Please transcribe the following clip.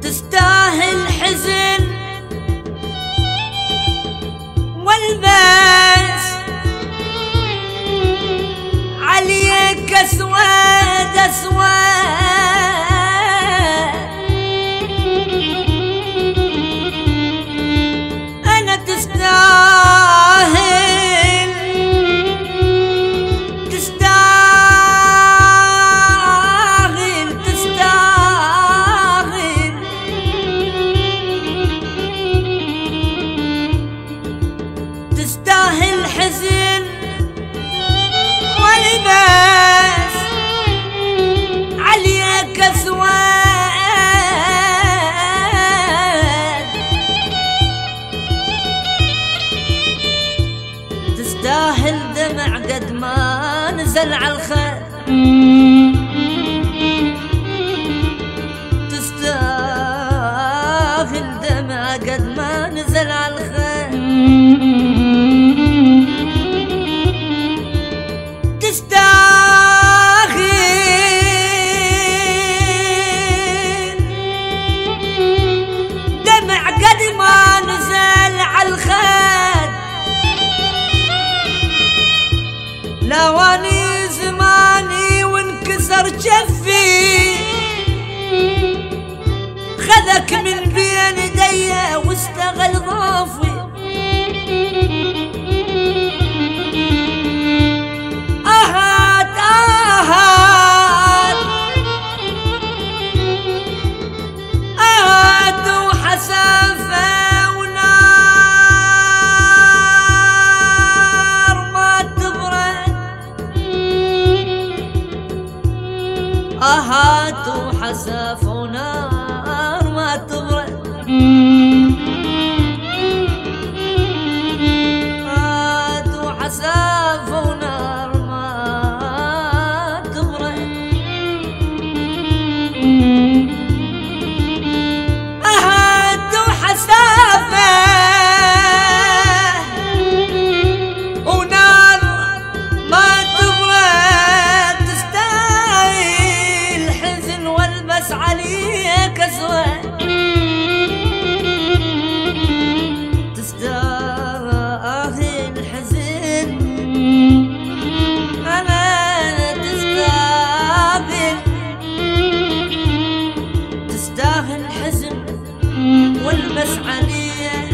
the star. نزل على الخير. تستاهل دمع قد ما نزل على الخير. تستاهل دمع قد ما نزل على الخير. لواني جفي. خذك من بين يدي واستغل والبس عليك أسود تستاهل أنا تستاهل تستاهل حزن والبس عليك.